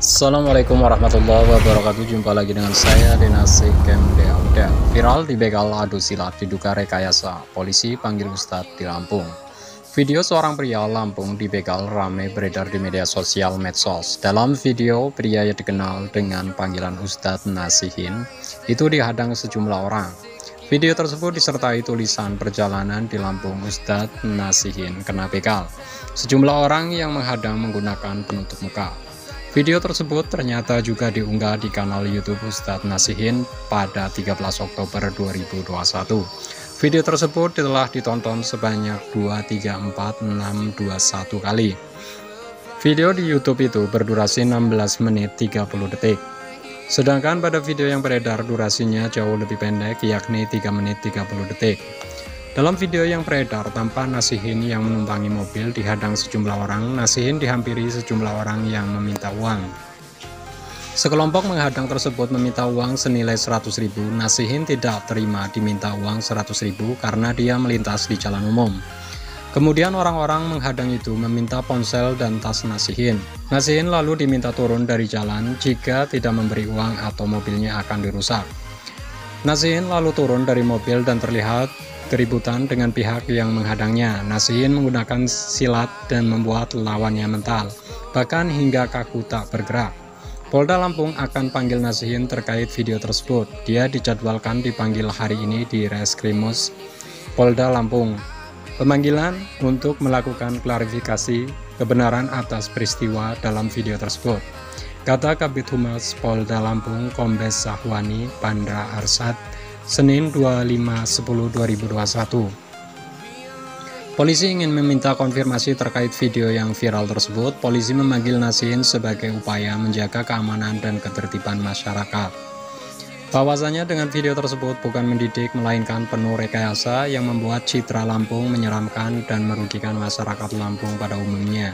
Assalamualaikum warahmatullahi wabarakatuh. Jumpa lagi dengan saya Denasi Kemdea Udah viral di begal adu silat diduga rekayasa Polisi panggil Ustadz di Lampung. Video seorang pria Lampung di begal rame beredar di media sosial medsos. Dalam video pria yang dikenal dengan panggilan Ustadz Nasihin Itu dihadang sejumlah orang. Video tersebut disertai tulisan perjalanan di Lampung Ustadz Nasihin kena begal. Sejumlah orang yang menghadang menggunakan penutup muka Video tersebut ternyata juga diunggah di kanal YouTube Ustadz Nasihin pada 13 Oktober 2021. Video tersebut telah ditonton sebanyak 2, 3, 4, 6, 21 kali. Video di YouTube itu berdurasi 16 menit 30 detik. Sedangkan pada video yang beredar durasinya jauh lebih pendek yakni 3 menit 30 detik. Dalam video yang beredar, tampak Nasihin yang menumpangi mobil dihadang sejumlah orang. Nasihin dihampiri sejumlah orang yang meminta uang. Sekelompok menghadang tersebut meminta uang senilai 100 ribu. Nasihin tidak terima diminta uang 100 ribu karena dia melintas di jalan umum. Kemudian orang-orang menghadang itu meminta ponsel dan tas Nasihin. Nasihin lalu diminta turun dari jalan jika tidak memberi uang atau mobilnya akan dirusak. Nasihin lalu turun dari mobil dan terlihat keributan dengan pihak yang menghadangnya. Nasihin menggunakan silat dan membuat lawannya mental, bahkan hingga kaku tak bergerak. Polda Lampung akan panggil Nasihin terkait video tersebut. Dia dijadwalkan dipanggil hari ini di Reskrimus Polda Lampung. Pemanggilan untuk melakukan klarifikasi kebenaran atas peristiwa dalam video tersebut. Kata Kabit Humas Polda Lampung Kombes Sahwani Pandra Arsad Senin 25.10.2021. Polisi ingin meminta konfirmasi terkait video yang viral tersebut. Polisi memanggil Nasin sebagai upaya menjaga keamanan dan ketertiban masyarakat. Bahwasanya dengan video tersebut bukan mendidik melainkan penuh rekayasa yang membuat citra Lampung menyeramkan dan merugikan masyarakat Lampung pada umumnya.